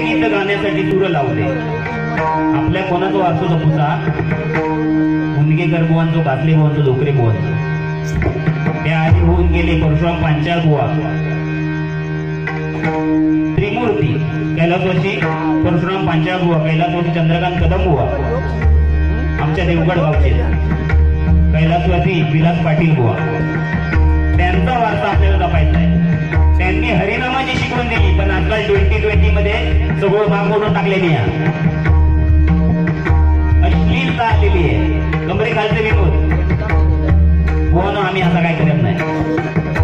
गीत गाण्यासाठी सूर लावले आपल्या कोणाचा वारसो जपूचा मुनगेकर बुवांचो घातले बुवांचो लोकरे बुवांचो ते आधी होऊन गेले परशुराम पांचाळ बुवा त्रिमूर्ती कैलासवासी परशुराम पांचाळ बुवा कैलासवासी चंद्रकांत कदम बुवा आमच्या देवगड गावचे. कैलासवासी विलास पाटील बुवा त्यांचा वारसा आपल्याला जपायचा आहे. त्यांनी हरिनामाची शिकवण दिली पण आजकाल ट्वेंटी ट्वेंटी मध्ये सगळं भाग मोडून टाकलेली आहे. अश्लीलता आलेली आहे. कमरे खालचे विनोद हो ना आम्ही असं काय करत नाही.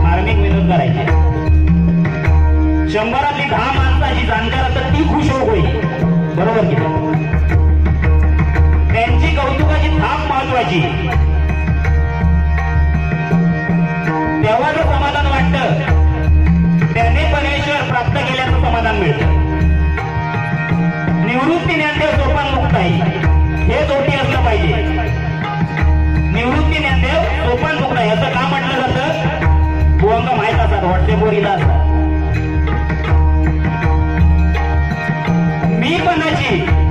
मार्मिक विनोद करायचे. शंभरातली दहा माणसाची जाणकार असतात ती खुश होईल बरोबर की त्यांची कौतुकाची थाप महत्वाची. असं का म्हटलं जातं. बुवांका माहीत असतात वाटते बोरीला असतात. मी पणाची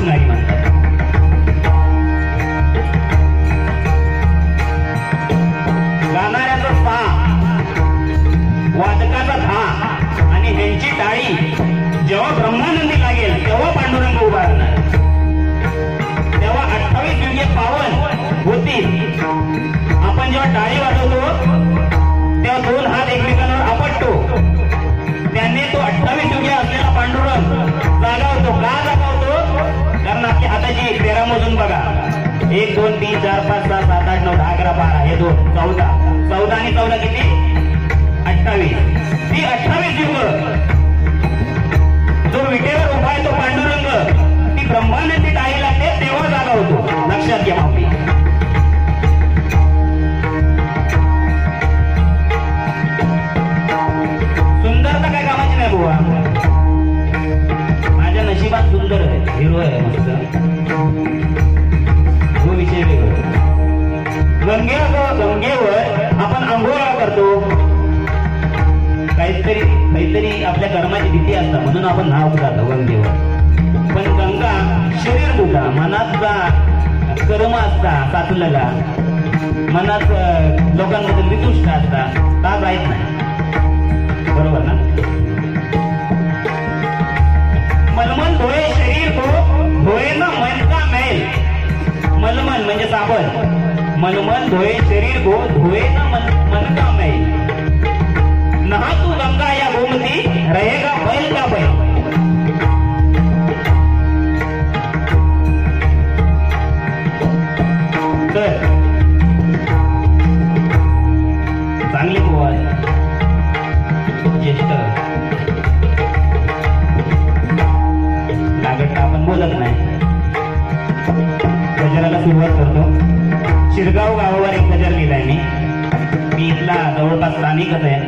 म्हणून रामकृष्ण गाणाऱ्याचा वादकाचा धा आणि ह्यांची टाळी जेव्हा ब्रह्मानंदी लागेल तेव्हा पांडुरंग उभारणार. तेव्हा अठ्ठावीस युगे पावन होतील. दोन चौदा. चौदा आणि चौदा किती? अठ्ठावीस. ती अठ्ठावीस युग जो विटेवर उभा आहे तो पांडुरंग. ती ब्रह्माने ती टाळी लागते तेव्हा जागा होतो. लक्षात घ्या माऊली. कर्माची म्हणून आपण नाव का धवन देव पण गंगा शरीर बुडा मनातला कर्म असता साचलेला मनात लोकांमध्ये वितुष्ट असता का जायच नाही? बरोबर ना? मलमल धोये शरीर को धोये ना मन का मैल. मलमल म्हणजे साबण. मलमल धोये शरीर को धोये ना मन गजराला सुरुवात करतो. शिरगाव गावावर एक गजर लिहिलाय मी. मी इथला जवळपास स्थानिकच आहे.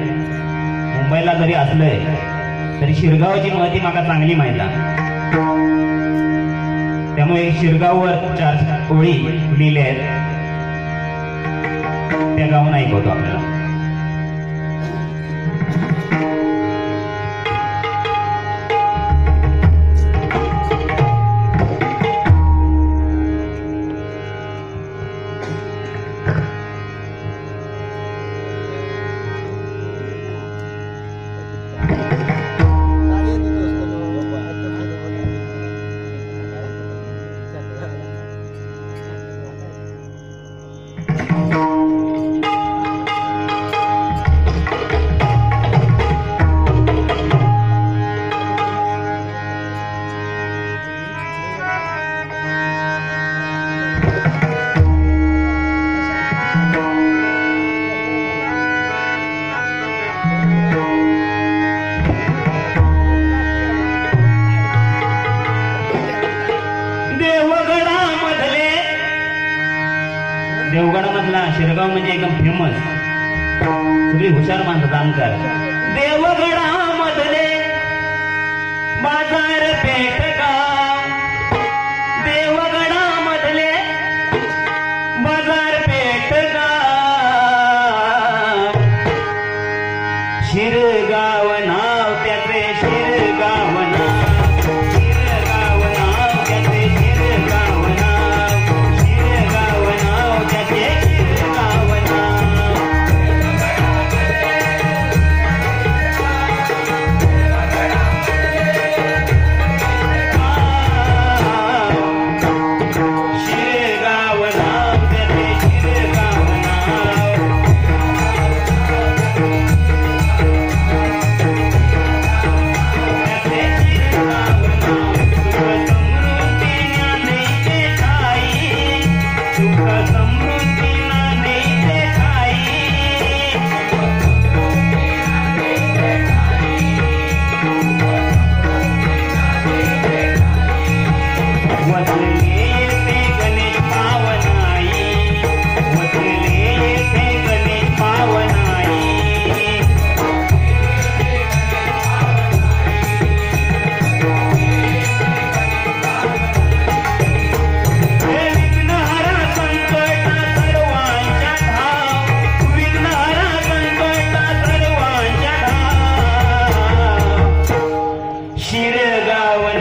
मुंबईला जरी असलोय तरी शिरगावची महती माका चांगली माहिती आहे. त्यामुळे शिरगाववर चार ओळी लिहिल्या आहेत. त्या गावून ऐकवतो आपल्याला. देवगडामधला शिरगाव म्हणजे एकदम फेमस सगळी हुशार माणसं आमदार देवगडामधले बाजार पेठ way.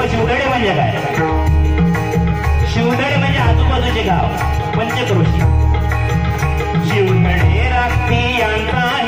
व म्हणजे काय? शिवदडे म्हणजे आजूबाजूचे गाव पंचक्रोशी. शिवदडे राखी यांना